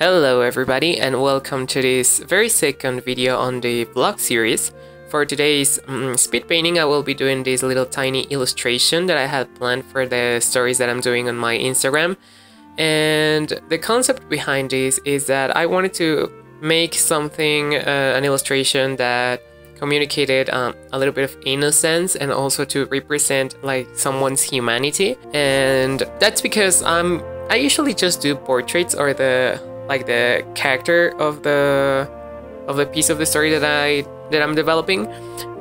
Hello everybody and welcome to this very second video on the vlog series. For today's um, speed painting I will be doing this little tiny illustration that I had planned for the stories that I'm doing on my Instagram. And the concept behind this is that I wanted to make something, uh, an illustration that communicated um, a little bit of innocence and also to represent like someone's humanity. And that's because I'm I usually just do portraits or the like the character of the of the piece of the story that I that I'm developing.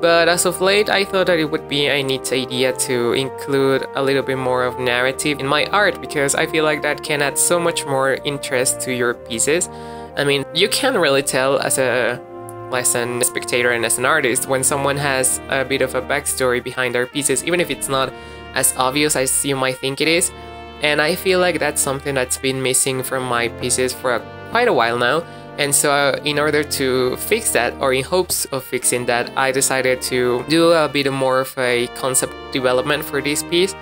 But as of late, I thought that it would be a neat idea to include a little bit more of narrative in my art because I feel like that can add so much more interest to your pieces. I mean, you can really tell as a as a spectator and as an artist when someone has a bit of a backstory behind their pieces, even if it's not as obvious as you might think it is. And I feel like that's something that's been missing from my pieces for a, quite a while now. And so, uh, in order to fix that, or in hopes of fixing that, I decided to do a bit more of a concept development for this piece.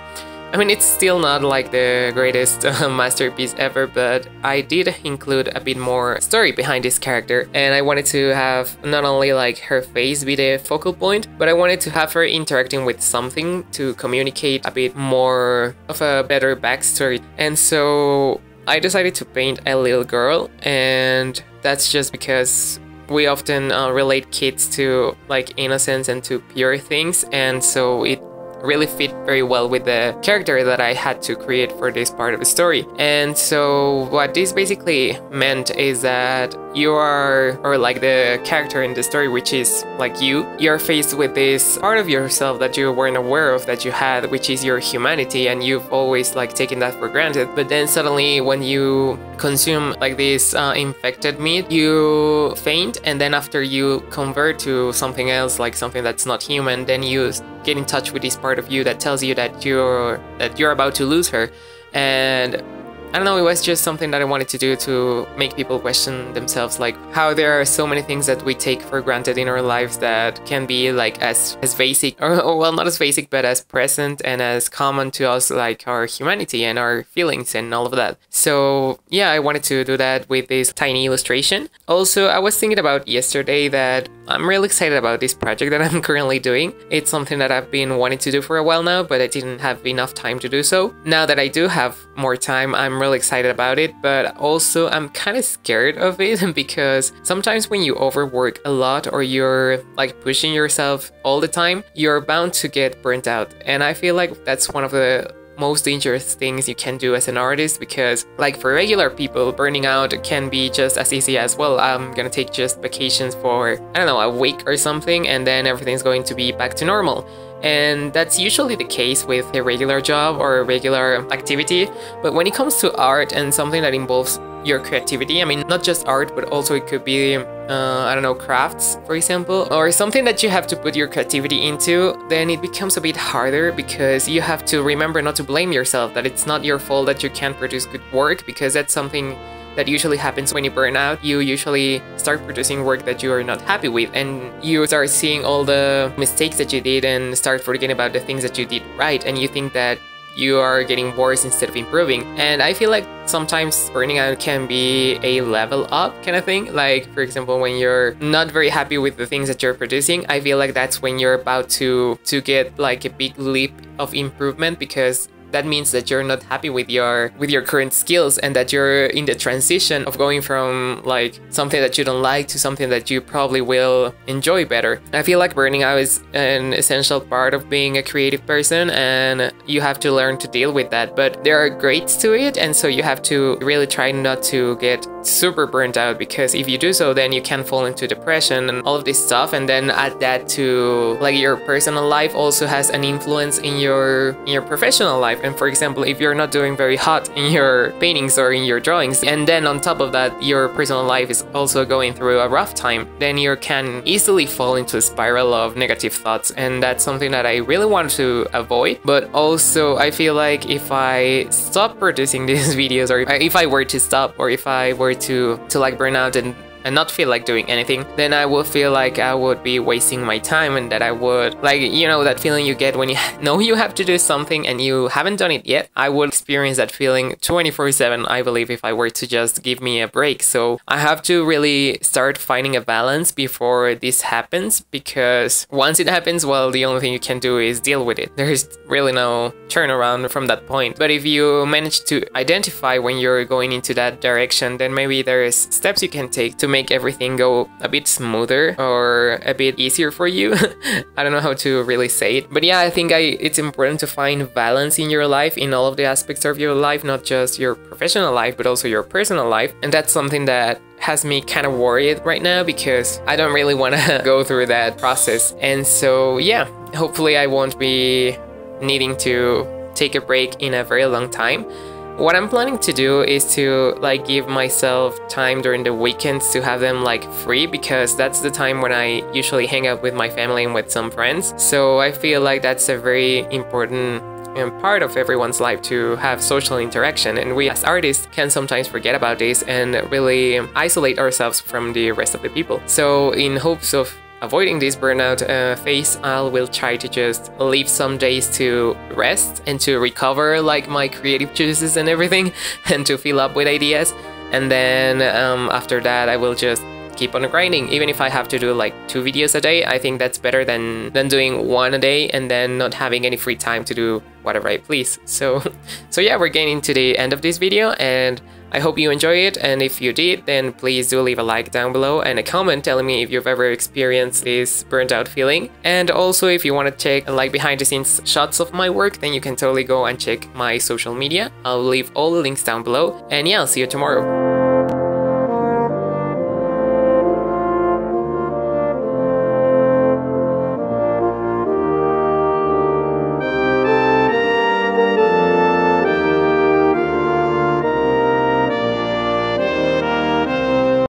I mean, it's still not like the greatest uh, masterpiece ever, but I did include a bit more story behind this character, and I wanted to have not only like her face be the focal point, but I wanted to have her interacting with something to communicate a bit more of a better backstory. And so I decided to paint a little girl, and that's just because we often uh, relate kids to like innocence and to pure things, and so it really fit very well with the character that I had to create for this part of the story. And so what this basically meant is that you are, or like the character in the story, which is like you, you're faced with this part of yourself that you weren't aware of that you had, which is your humanity, and you've always like taken that for granted. But then suddenly, when you consume like this uh, infected meat, you faint, and then after you convert to something else, like something that's not human, then you get in touch with this part of you that tells you that you're that you're about to lose her, and I don't know, it was just something that I wanted to do to make people question themselves, like how there are so many things that we take for granted in our lives that can be like as, as basic, or, or well, not as basic, but as present and as common to us, like our humanity and our feelings and all of that. So yeah, I wanted to do that with this tiny illustration. Also, I was thinking about yesterday that I'm really excited about this project that I'm currently doing. It's something that I've been wanting to do for a while now, but I didn't have enough time to do so. Now that I do have more time, I'm really excited about it, but also I'm kind of scared of it because sometimes when you overwork a lot or you're like pushing yourself all the time, you're bound to get burnt out. And I feel like that's one of the most dangerous things you can do as an artist because like for regular people burning out can be just as easy as well i'm gonna take just vacations for i don't know a week or something and then everything's going to be back to normal and that's usually the case with a regular job or a regular activity but when it comes to art and something that involves your creativity. I mean, not just art, but also it could be, uh, I don't know, crafts, for example, or something that you have to put your creativity into, then it becomes a bit harder because you have to remember not to blame yourself, that it's not your fault that you can't produce good work, because that's something that usually happens when you burn out. You usually start producing work that you are not happy with, and you start seeing all the mistakes that you did and start forgetting about the things that you did right, and you think that you are getting worse instead of improving. And I feel like sometimes burning out can be a level up kind of thing. Like, for example, when you're not very happy with the things that you're producing, I feel like that's when you're about to to get like a big leap of improvement because that means that you're not happy with your with your current skills and that you're in the transition of going from like something that you don't like to something that you probably will enjoy better. I feel like burning out is an essential part of being a creative person and you have to learn to deal with that. But there are grades to it and so you have to really try not to get super burnt out because if you do so then you can fall into depression and all of this stuff and then add that to like your personal life also has an influence in your in your professional life. And for example if you're not doing very hot in your paintings or in your drawings and then on top of that your personal life is also going through a rough time then you can easily fall into a spiral of negative thoughts. And that's something that I really want to avoid. But also I feel like if I stop producing these videos or if I were to stop or if I were to to like burn out and and not feel like doing anything, then I would feel like I would be wasting my time and that I would, like, you know, that feeling you get when you know you have to do something and you haven't done it yet. I would experience that feeling 24 7, I believe, if I were to just give me a break. So I have to really start finding a balance before this happens because once it happens, well, the only thing you can do is deal with it. There's really no turnaround from that point. But if you manage to identify when you're going into that direction, then maybe there's steps you can take to make everything go a bit smoother or a bit easier for you. I don't know how to really say it. But yeah, I think I, it's important to find balance in your life, in all of the aspects of your life, not just your professional life, but also your personal life. And that's something that has me kind of worried right now because I don't really want to go through that process. And so, yeah, hopefully I won't be needing to take a break in a very long time. What I'm planning to do is to like give myself time during the weekends to have them like free because that's the time when I usually hang out with my family and with some friends. So I feel like that's a very important and part of everyone's life to have social interaction and we as artists can sometimes forget about this and really isolate ourselves from the rest of the people. So in hopes of avoiding this burnout uh, phase, I will try to just leave some days to rest and to recover like my creative juices and everything and to fill up with ideas. And then um, after that, I will just keep on grinding. Even if I have to do like two videos a day, I think that's better than, than doing one a day and then not having any free time to do whatever I please. So, so yeah, we're getting to the end of this video and I hope you enjoy it and if you did then please do leave a like down below and a comment telling me if you've ever experienced this burnt out feeling and also if you want to check like behind the scenes shots of my work then you can totally go and check my social media. I'll leave all the links down below and yeah I'll see you tomorrow.